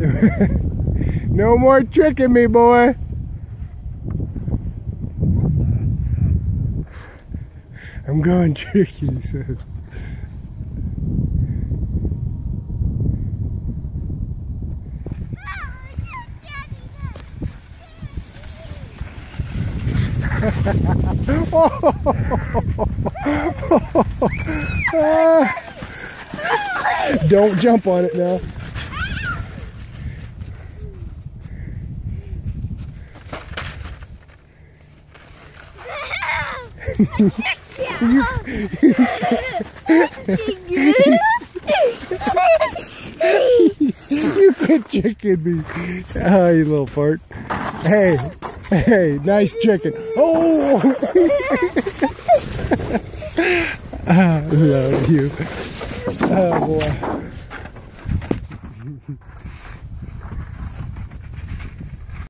no more tricking me, boy. I'm going tricky, he says. Don't jump on it now. You quit chicken me. Oh, ah, you little fart. Hey, hey, nice chicken. Oh! I love you. Oh, boy.